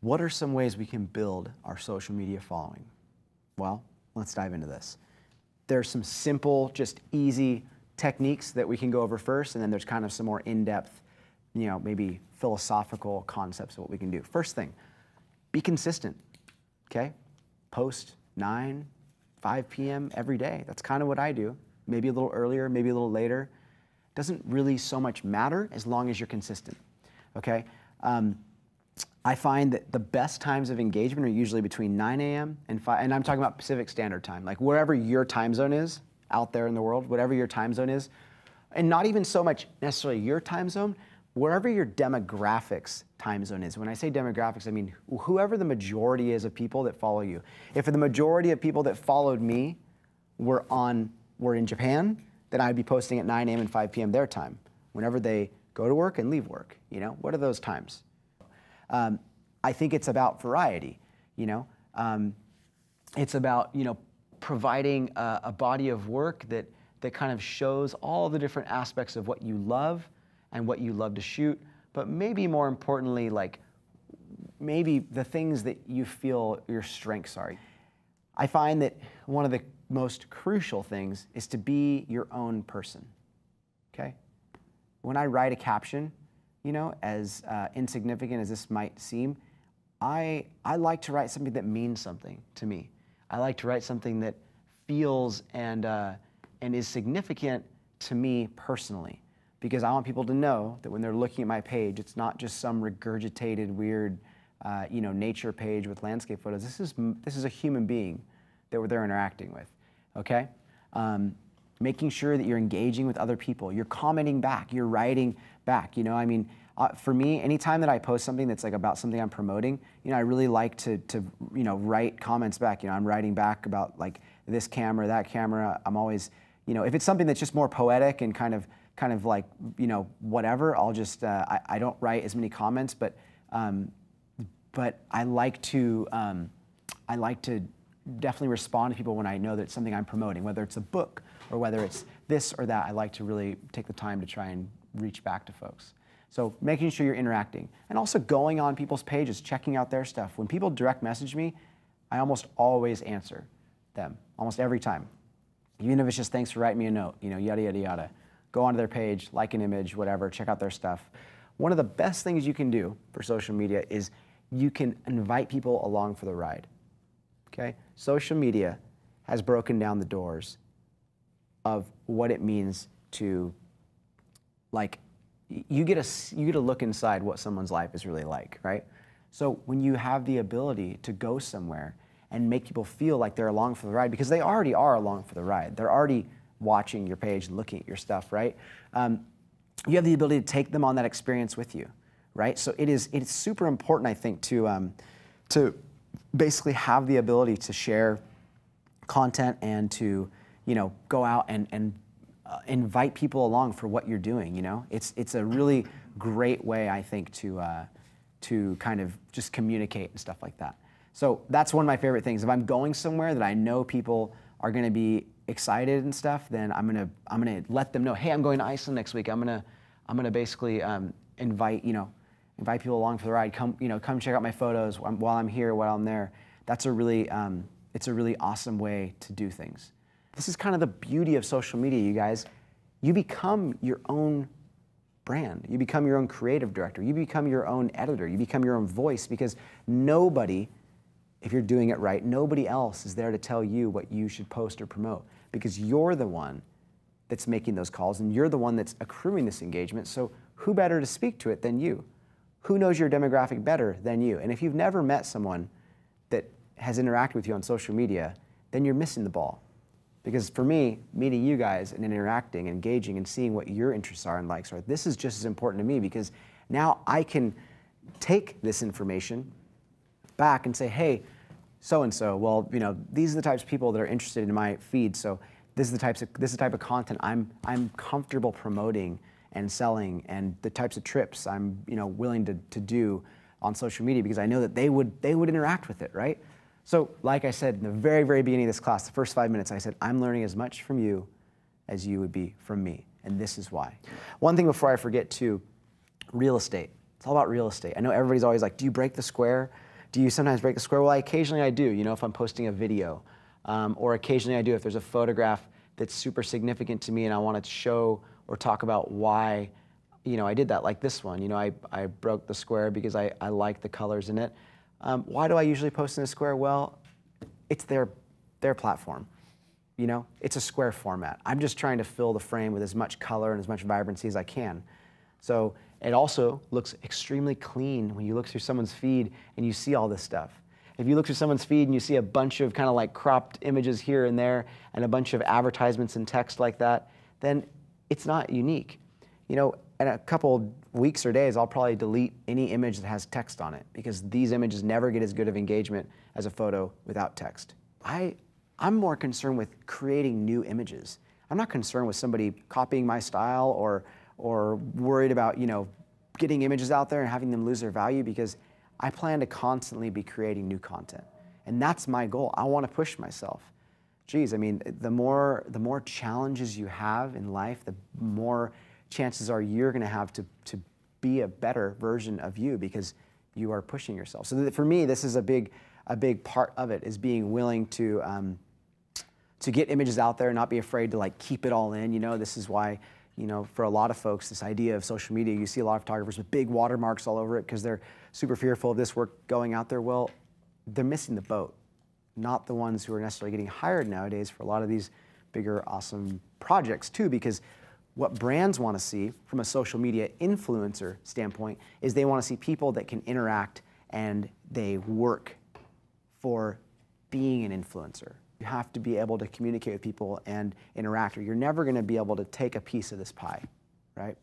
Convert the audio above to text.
What are some ways we can build our social media following? Well, let's dive into this. There's some simple, just easy techniques that we can go over first, and then there's kind of some more in-depth, you know, maybe philosophical concepts of what we can do. First thing, be consistent, okay? Post 9, 5 p.m. every day. That's kind of what I do. Maybe a little earlier, maybe a little later. Doesn't really so much matter as long as you're consistent, okay? Um, I find that the best times of engagement are usually between 9 a.m. and 5, and I'm talking about Pacific Standard Time, like wherever your time zone is out there in the world, whatever your time zone is, and not even so much necessarily your time zone, wherever your demographics time zone is. When I say demographics, I mean whoever the majority is of people that follow you. If the majority of people that followed me were on were in Japan, then I'd be posting at 9 a.m. and 5 p.m. their time. Whenever they go to work and leave work, you know, what are those times? Um, I think it's about variety. You know, um, it's about you know providing a, a, body of work that that kind of shows all the different aspects of what you love and what you love to shoot, but maybe more importantly, like maybe the things that you feel your strengths are. I find that one of the most crucial things is to be your own person. Okay? When I write a caption, you know, as uh, insignificant as this might seem, I, I like to write something that means something to me. I like to write something that feels and, uh, and is significant to me personally because I want people to know that when they're looking at my page, it's not just some regurgitated, weird, uh, you know, nature page with landscape photos. This is, this is a human being that they're interacting with, okay? Um, making sure that you're engaging with other people, you're commenting back, you're writing back. You know, I mean, uh, for me, anytime that I post something that's like about something I'm promoting, you know, I really like to, to, you know, write comments back. You know, I'm writing back about like this camera, that camera. I'm always, you know, if it's something that's just more poetic and kind of, kind of like, you know, whatever, I'll just, uh, I, I don't write as many comments, but, um, but I like to, um, I like to definitely respond to people when I know that it's something I'm promoting, whether it's a book or whether it's this or that. I like to really take the time to try and reach back to folks. So making sure you're interacting and also going on people's pages, checking out their stuff. When people direct message me, I almost always answer them, almost every time. Even if it's just thanks for writing me a note, you know, yada, yada, yada. Go onto their page, like an image, whatever, check out their stuff. One of the best things you can do for social media is you can invite people along for the ride. Okay? Social media has broken down the doors of what it means to like you get a you get a look inside what someone's life is really like, right? So when you have the ability to go somewhere and make people feel like they're along for the ride, because they already are along for the ride, they're already watching your page and looking at your stuff, right? Um, you have the ability to take them on that experience with you, right? So it is it's super important, I think, to um, to basically have the ability to share content and to you know go out and and uh, invite people along for what you're doing. You know, it's it's a really great way I think to uh, to kind of just communicate and stuff like that. So that's one of my favorite things. If I'm going somewhere that I know people are going to be excited and stuff, then I'm gonna I'm gonna let them know. Hey, I'm going to Iceland next week. I'm gonna I'm gonna basically um, invite you know invite people along for the ride. Come you know come check out my photos while I'm here, while I'm there. That's a really um, it's a really awesome way to do things. This is kind of the beauty of social media, you guys. You become your own brand. You become your own creative director. You become your own editor. You become your own voice because nobody, if you're doing it right, nobody else is there to tell you what you should post or promote because you're the one that's making those calls and you're the one that's accruing this engagement. So who better to speak to it than you? Who knows your demographic better than you? And if you've never met someone that has interacted with you on social media, then you're missing the ball. Because for me, meeting you guys and interacting, engaging, and seeing what your interests are and likes are, this is just as important to me because now I can take this information back and say, hey, so and so, well, you know, these are the types of people that are interested in my feed. So this is the types of this is the type of content I'm I'm comfortable promoting and selling, and the types of trips I'm you know willing to, to do on social media because I know that they would they would interact with it, right? So, like I said in the very, very beginning of this class, the first five minutes, I said, I'm learning as much from you as you would be from me. And this is why. One thing before I forget, too real estate. It's all about real estate. I know everybody's always like, do you break the square? do you sometimes break the square? Well, occasionally I do, you know, if I'm posting a video. Um, or occasionally I do if there's a photograph that's super significant to me and I want to show or talk about why, you know, I did that, like this one. You know, I, I broke the square because I, I like the colors in it. Um, why do I usually post in a square? Well, it's their, their platform. You know, it's a square format. I'm just trying to fill the frame with as much color and as much vibrancy as I can. So it also looks extremely clean when you look through someone's feed and you see all this stuff. If you look through someone's feed and you see a bunch of kind of like cropped images here and there and a bunch of advertisements and text like that, then it's not unique. You know, and a couple weeks or days, I'll probably delete any image that has text on it because these images never get as good of engagement as a photo without text. I, I'm more concerned with creating new images. I'm not concerned with somebody copying my style or, or worried about, you know, getting images out there and having them lose their value because I plan to constantly be creating new content. And that's my goal. I want to push myself. Geez, I mean, the more, the more challenges you have in life, the more chances are you're going to have to, to be a better version of you because you are pushing yourself. So for me, this is a big, a big part of it is being willing to, um, to get images out there and not be afraid to like keep it all in. You know, this is why you know, for a lot of folks, this idea of social media, you see a lot of photographers with big watermarks all over it because they're super fearful of this work going out there. Well, they're missing the boat, not the ones who are necessarily getting hired nowadays for a lot of these bigger, awesome projects too, because what brands want to see from a social media influencer standpoint is they want to see people that can interact and they work for being an influencer. You have to be able to communicate with people and interact, or you're never going to be able to take a piece of this pie, right?